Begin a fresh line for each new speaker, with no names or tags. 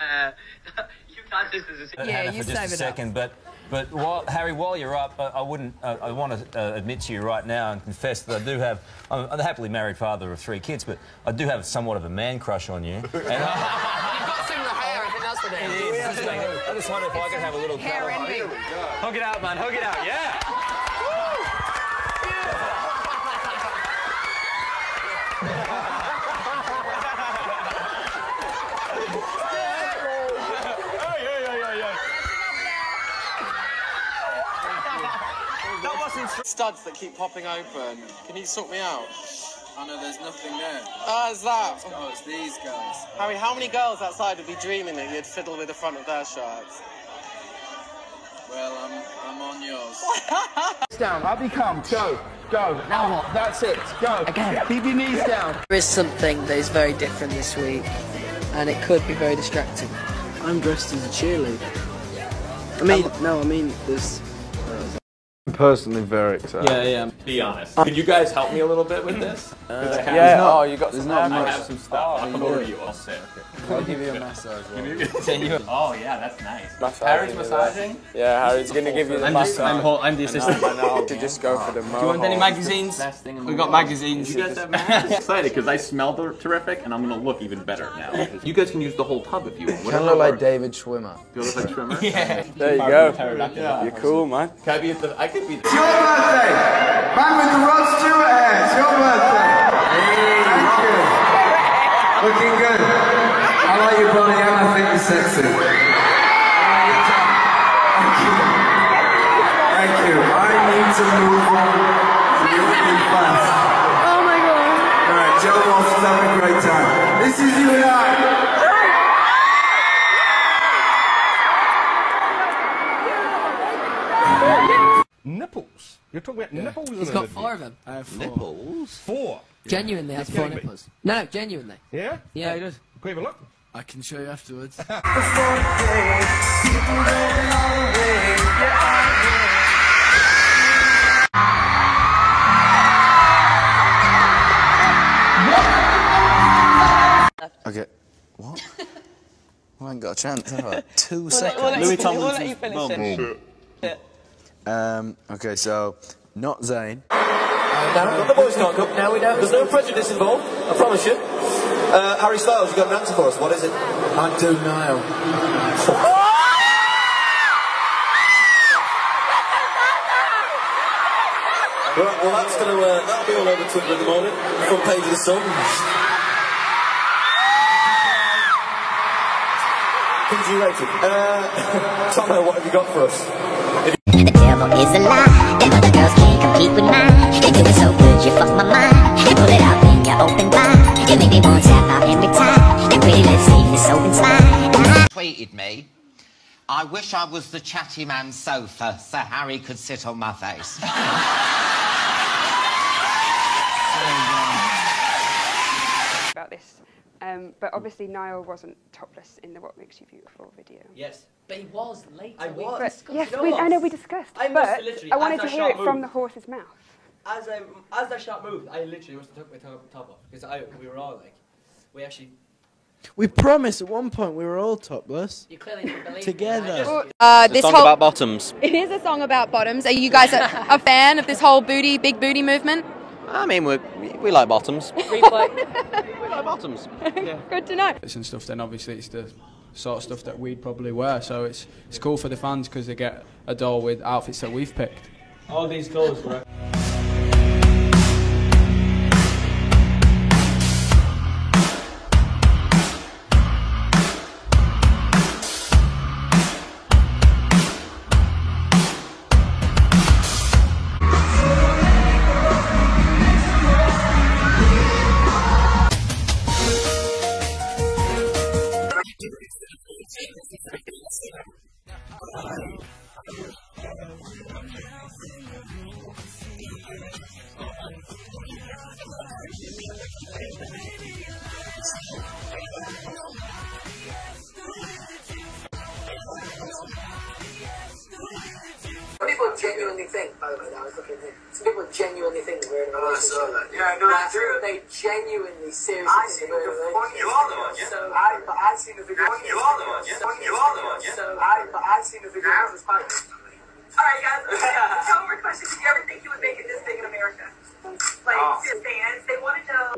uh, you got this as a
Yeah,
Hannah,
you
for just
save
a
it up.
second, but but while, Harry, while you're up, I, I wouldn't. Uh, I want to uh, admit to you right now and confess that I do have. I'm a happily married father of three kids, but I do have somewhat of a man crush on you. And I,
You've got similar hair, I think that's what it is.
I just think- I just wonder if I could have a little.
Hair envy.
Hug it out, man. Hug it out. Yeah.
Studs that keep popping open. Can you sort me out?
Oh no, there's nothing there.
Ah, is that?
Oh, it's these guys.
Harry, how many girls outside would be dreaming that you'd fiddle with the front of their shirts?
Well, I'm, I'm on yours.
down. Up you come. Go. Go. Now what? That's it. Go. Again. Keep your knees down.
There is something that is very different this week, and it could be very distracting. I'm dressed as a cheerleader. I mean, no, I mean, there's.
I'm personally very excited.
Yeah, yeah. Be honest. Could you guys help me a little bit with this? 'Cause I have-
Yeah, oh, you got some
not
advice.
I have some stuff. Oh, I'll come over to you. I'll sit.
I'll give you a massage.
Oh yeah, that's nice.
Massaging
Harry's
you
massaging.
Yeah, Harry's gonna give you the
I'm
massage.
just, I'm, whole, I'm the assistant.
I know. To just go for the
Do you want any magazines? We've got magazines.
You guys have I'm excited because I smell terrific and I'm gonna look even better now. You guys can use the whole tub if you want.
Kind
Whatever
of like. David Schwimmer.
Do you look like Trimmer?
Yeah.
There you go. You're cool, man.
Can I be at the? I could be. The,
Your birthday. Man with the Rod Stewart hair. It's your birthday. Hey, Thank you. Looking good. I like your body and I think you're sexy. Thank you. Thank you. I need to move on really fast. Oh my god. Alright, Joe Walsh is having a great time. This is you and I.
You're talking about nipples.
He's got four of them. I have four.
Nipples. Four.
Genuinely has
You're
four nipples. No, no, genuinely.
Yeah.
Yeah, he does.
Can we have a look?
I can show you afterwards.
Okay. What? I ain't got a chance, have I? 2
We'll let-
seconds.
we'll let you finish- we'll let you finish it.
Um, okay, so, not Zayn.
Now, the boys can't come. Now we don't. There's no prejudice involved. I promise you. Uh, Harry Styles, you got an answer for us. What is it?
I do now.
Right. Well, that's going to uh, that'll be all over Twitter in the morning. Front page of the Sun. PG rated. Uh, Tommo, what have you got for us?
The devil is a lie. Them other girls can't compete with mine. They do it so good, you fuck my mind. You pull it out, then you open wide. You make me want to tap out every time. Your pretty lips leave me so inclined.
tweeted me. I wish I was the chatty man's sofa so Harry could sit on my face.
Um, about this. Um, but obviously Niall wasn't topless in the What Makes You Beautiful video.
Yes.
But he was later.
I was.
But, yes,
You know
we. I know we discussed,
I must
but
literally,
I wanted to
that
hear
shot
it from the horse's mouth.
As I, as that shot moved, I literally must have took my top, top off because I we were all like, we actually.
We promised at one point we were all topless.
You clearly didn't believe
Together.
Uh, this whole about
bottoms.
it is a song about bottoms. Are you guys a, a fan of this whole booty, big booty movement?
I mean, we we like bottoms. We like bottoms.
Good to know.
and stuff, then obviously it's the sort of stuff that we'd probably wear. So it's it's cool for the fans because they get a doll with outfits that we've picked.
All these clothes were.
Some people
genuinely think, by the way, that I was looking at some people genuinely think we're in a relationship.
Oh, I saw that.
Yeah, I know that's true. They genuinely, seriously
I think we're in a relationship. You are the one, yeah.
So I, but I've seen the video.
You are the one, yeah. You are the one, yeah.
So I, but I've seen the video. Yeah. All
right, guys. Tell more question. Did you ever think you would make it this big in America? Like,
oh.
fans, they want to know.